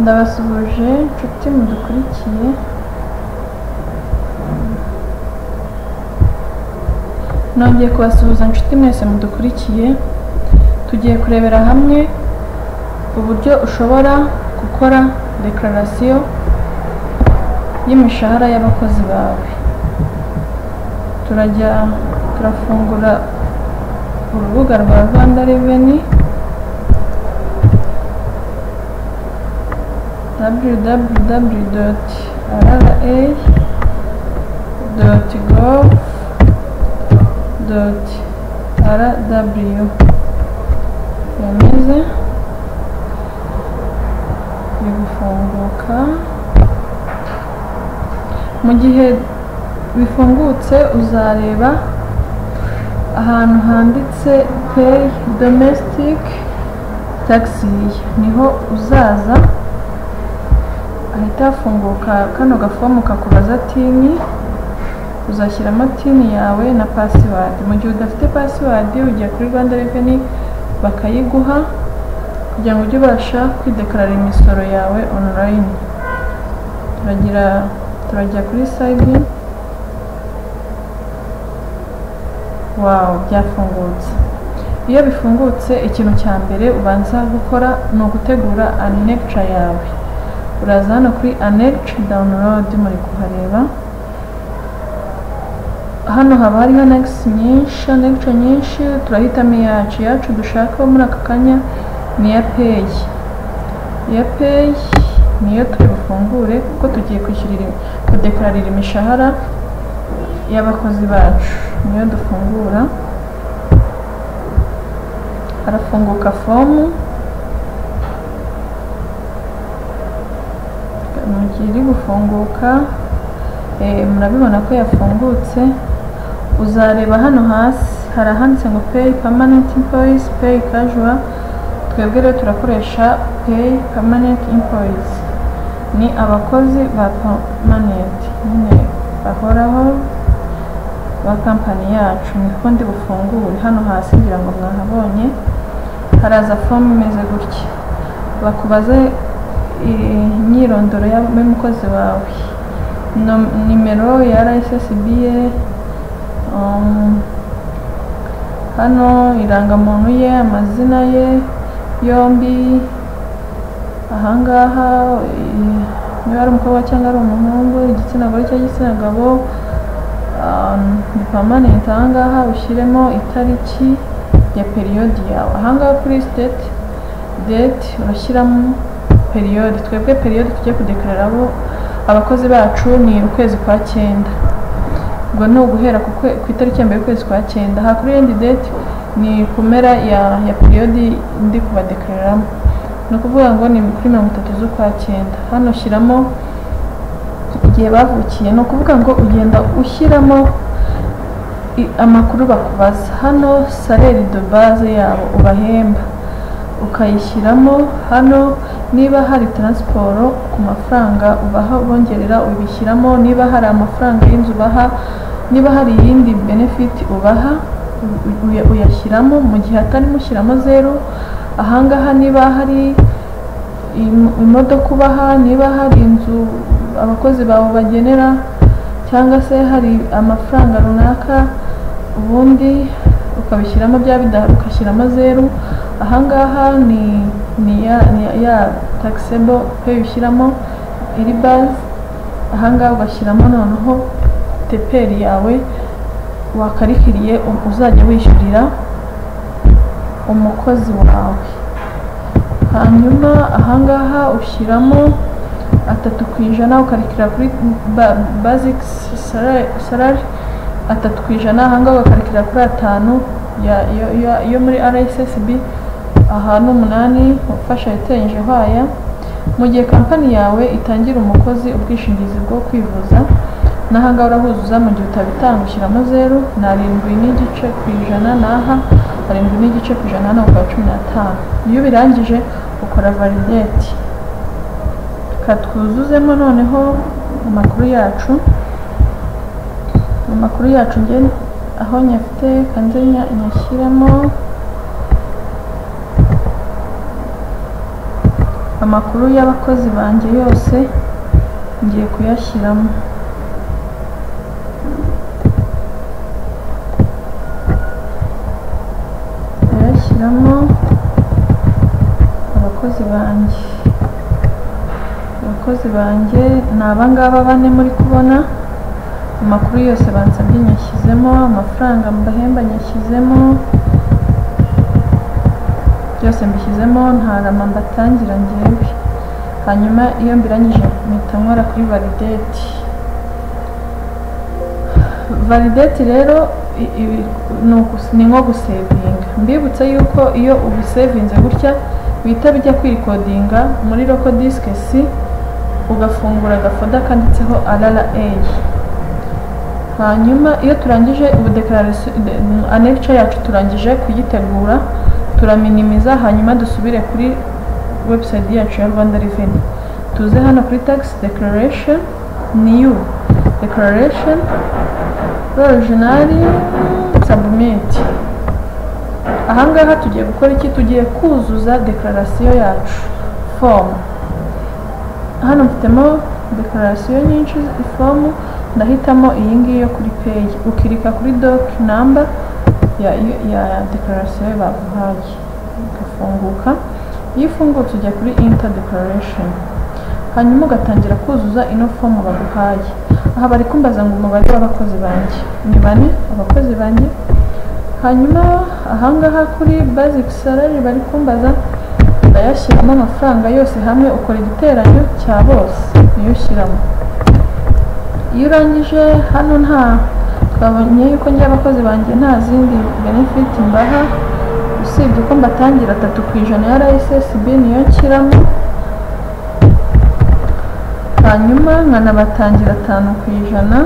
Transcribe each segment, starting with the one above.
ndabasuhuje inshuti mudukurikiye nongeye kubasuhuza inshuti mwese mudukurikiye tugiye kurebera hamwe uburyo ushobora gukora dekararasiyo y'imishahara y'abakozi bawe. Turajya turafungura urubuga rwa rwanda reveni www.rra.gov.rw yameze biri gufunguka mu gihe bifungutse uzareba ahantu handitse pay domestic taxi. Niho uzaza. Hahita hafunguka kano gafomu kakubaza tini. Uzashyiramo tini yawe na pasiwadi mu gihe udafite pasiwadi ujya kuri rwanda reveni bakayiguha kugira ngo ujye ubasha kwidekarara imisoro yawe online. Turagira turajya kuri sayini wawu byafungutse. Iyo bifungutse ikintu cya mbere ubanza gukora ni ugutegura anegica yawe. Uraza hano kuri anegica dawunilodi muri kuhareba. Hano haba hariho anegisi nyinshi anegica nyinshi. Turahitamo iyacu. Iyacu dushaka muri aka kanya ni iya peyi iya peyi niyo turi bufungure kuko tugiye kwishyurira kudekararira imishahara y'abakozi bacu. Niyo dufungura. Harafunguka fomu mu gihe iri gufunguka murabibona ko yafungutse. Uzareba hano hasi hari ahanditse ngo peyi pamanenti empoyizi peyi kajuwa twebwe rero turakoresha peyi pamanenti empoyizi ni abakozi ba pamanenti nyine bahoraho ba kampani yacu. Niko ndi bufungure. Hano hasi ngira ngo mwahabonye haraza fomu imeze gutya. Bakubaze imyirondoro y'umukozi wawe. Nimero ya rssb hano irangamuntu ye amazina ye yombi ahangaha niba ari umukobwa cyangwa ari umuhungu igitsina gore cyangwa igitsina gabo ni pamanenti ahangaha ushyiremo itariki ya periyodi yawe. Ahangaha kuri siteti deti urashyiramo periyodi twebwe periyodi tugiye kudekararabo abakozi bacu ni ukwezi kwa cyenda. Ubwo ni uguhera ku itariki ya mbere y'ukwezi kwa cyenda. Aha kuri endi deti ni ku mpera ya periyodi ndi kubadekararamo. Ni ukuvuga ngo ni kuri mirongo itatu z'ukwa cyenda. Hano ushyiramo igihe bavukiye. Ni ukuvuga ngo ugenda ushyiramo amakuru bakubaza. Hano saleri de base yabo ubahemba. Ukayishyiramo hano niba hari taransiporo ku mafaranga ubaha bongerera ubishyiramo. Niba hari amafaranga y'inzu ubaha niba hari iyindi benefiti ubaha uyashyiramo. Mu gihe hatarimo ushyiramo zeru ahangaha niba hari imodoka ubaha niba hari inzu abakozi bawe bagenera cyangwa se hari amafaranga runaka ubundi ukabishyiramo bya bidahari ugashyiramo zeru. Ahangaha ni ni ya ya taxable pay ushyiramo iri bazi ahangaha ugashyiramo noneho teperi yawe wakarikiriye uzajya wishyurira umukozi wawe. Hanyuma ahangaha ushyiramo atatu ku ijana ukarikira kuri basic salary atatu ku ijana ahangaha ugakarikira kuri atanu yo muri rssb ahantu umunani ufasha yateranyijeho haya mu gihe kampani yawe itangira umukozi ubwishingizi bwo kwivuza n'ahangaha urahuzuza mu gihe utabitanga ushyiramo zeru ni arindwi n'igice ku ijana n'aha arindwi n'igice ku ijana hano ukaba cumi n'atanu. Iyo ubirangije ukora valideti reka twuzuzemo noneho amakuru yacu. Amakuru yacu nge aho nyafite kanze nyashyiramo amakuru y'abakozi banjye yose ngiye kuyashyiramo. Kuyashyiramo abakozi banjye. Abakozi banjye ni abangaba bane muri kubona. Amakuru yose bansabye nyashyizemo amafaranga mbahemba nyashyizemo byose mbishyizemo nta rama mbatangira ngewe hanyuma iyo mbirangije mpita nkora kuri validate. Validate rero ni nko gusevinga. Mbibutse yuko iyo ubisevinze gutya bihita bijya kwirikodinga muri local disk C ugafungura agafoda kanditseho RRA hanyuma iyo turangije ubu declaration annex yacu turangije kuyitegura turaminimiza hanyuma dusubire kuri website yacu ya Rwanda Revenue. Tuze hano kuri tax declaration new declaration original submit. Ahangaha tugiye gukora iki? Tugiye kuzuza declaration yacu. Form. Hano mfitemo declaration nyinshi ifomu ndahitamo iyi ngiyi yo kuri page. Ukirika kuri doc number ya, declaration baguhaye. Igafunguka iyo ifungutse ujya kuri inter declaration. Hanyuma ugatangira kuzuza ino fomu baguhaye. Aha bari kumbaza ngo umubare w'abakozi banjye. Ni bane? Abakozi banjye? Hanyuma ahangaha kuri basic salary bari kumbaza ndayashyiramo amafaranga yose hamwe ukora igiteranyo cya bose. Niyo ushyiramo. Iyo urangije hano nta twabonye yuko njye abakozi banjye nta zindi benefit mbaha. Usibye ko mbatangira atatu ku ijana ya RSSB niyo nshyiramo. Hanyuma nkanabatangira atanu ku ijana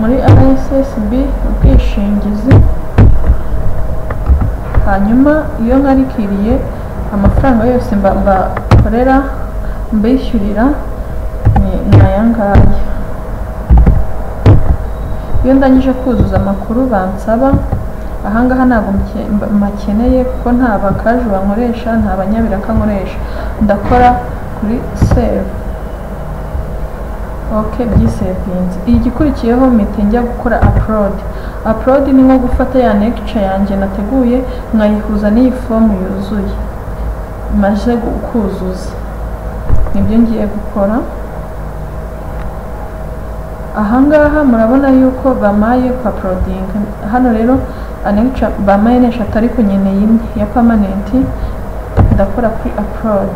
muri RSSB ubwishingizi. Hanyuma iyo nkarikiriye amafaranga yose mba- mbakorera mbishyurira ni ni aya ngaya. Iyo ndangije kuzuza amakuru bansaba ahangaha ntabwo makeneye kuko nta bakaje bankoresha nta banyabiraka nkoresha. Ndakora kuri save. Ok byisevinze igikurikiyeho mpita njya gukora upload. Upload ni nko gufata ya lecture yanjye nateguye nkayihuza n'iyi fomu yuzuye. Maze kuzuza. Nibyo ngiye gukora. Ahangaha murabona yuko bamaye uploadinga hano rero bamaye n'eshatu ariko nkeneye imwe. Ya permanent ndakora kuri upload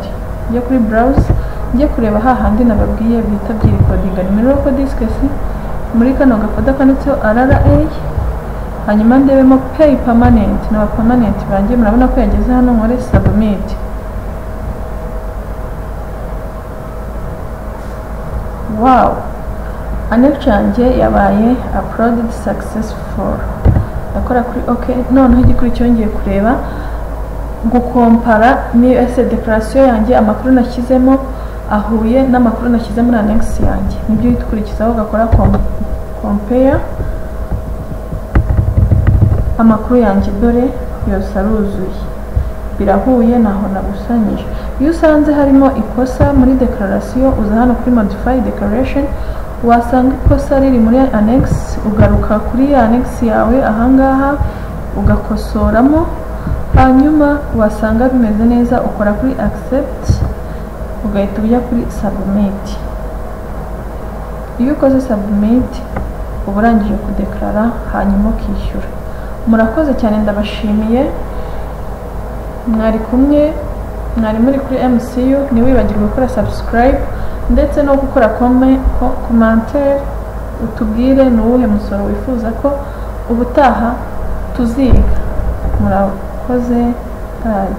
njye kuri browse njye kureba hahandi nababwiye bita byirikodinga ni local disk C muri kano gafoda kanditseho RRA hanyuma ndebemo pay permanent. N'aba permanent banjye? Murabona ko yageze hano nkore submit. Wow. Annex yanjye yabaye uploaded successful ndakora kuri ok noneho igikurikiyeho ngiye kureba. Gukompara niyo ese declaration yanjye amakuru nashyizemo ahuye n'amakuru nashyize muri annex yanjye. Nibyo uhita ukurikizaho ugakora com- compare. Amakuru yanjye dore yose aruzuye. Birahuye ntaho nagusanyije. Iyo usanze harimo ikosa muri declaration uza hano kuri modify declaration wasanga ikosa riri muri annex ugaruka kuri annex yawe ahangaha ugakosoramo hanyuma wasanga bimeze neza ukora kuri accept ugahita ujya kuri submit. Iyo ukoze submit uba urangije kudeklara hanyuma ukishyura. Murakoze cyane ndabashimiye. Mwari kumwe mwari muri kuri MCU ntiwibagirwe gukora subscribe. Ndetse no gukora comment ko- commentaire utubwire ni uwuhe musoro wifuza ko ubutaha tuziga. Murakoze bye.